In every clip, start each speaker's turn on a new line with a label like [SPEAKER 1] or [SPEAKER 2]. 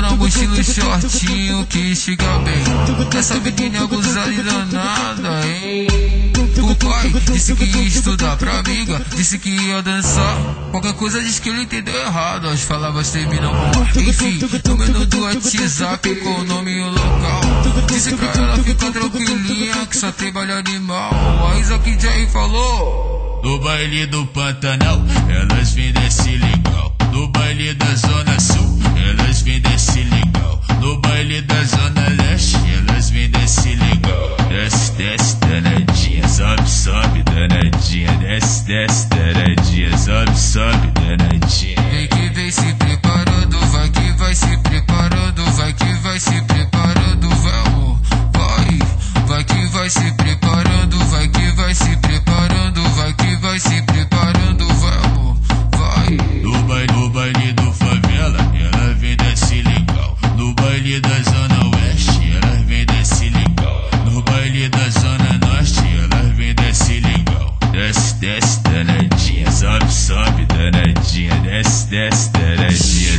[SPEAKER 1] na mochila shortinho que chega bem. Essa menina é abusada e danada, hein? O pai disse que ia estudar pra amiga, disse que ia dançar. Qualquer coisa diz que ele entendeu errado. As palavras terminam com enfim. No menu do WhatsApp com o nome e o local. Disse pra ela ficar tranquilinha que só tem baile animal. A Isa que Jay falou.
[SPEAKER 2] No baile do Pantanal, elas vêm desse legal. No baile da Zona Sul, elas vêm Desce,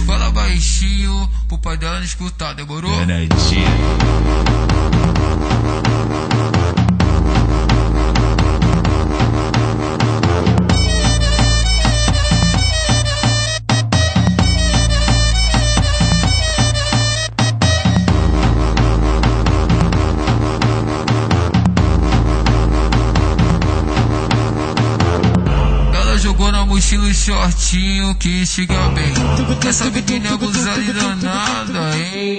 [SPEAKER 1] Fala baixinho pro pai dela não escutar, demorou? Mochila o shortinho que chega bem. Essa menina é abusada e danada, hein?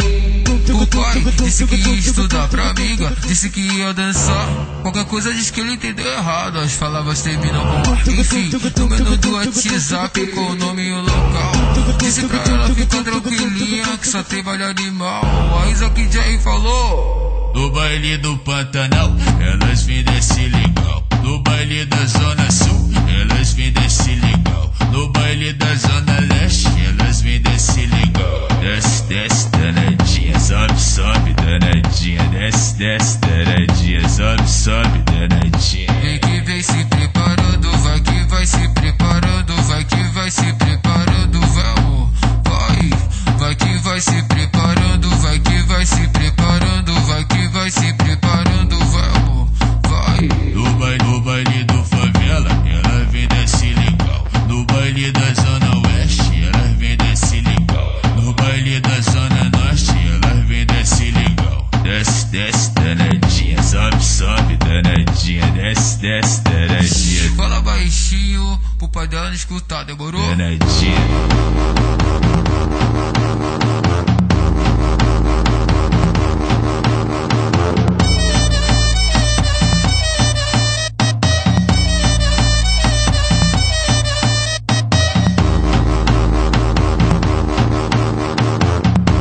[SPEAKER 1] O pai disse que ia estudar pra amiga, disse que ia dançar. Qualquer coisa diz que ele entendeu errado. As palavras terminam com enfim. No menu do WhatsApp com o nome e o local. Disse pra ela ficar tranquilinha que só tem baile animal. A Isa que falou.
[SPEAKER 2] No baile do Pantanal, elas vêm desse legal. No baile da Zona Desce, desce, terezinha.
[SPEAKER 1] Fala baixinho pro pai dela não escutar, demorou?
[SPEAKER 2] Terezinha.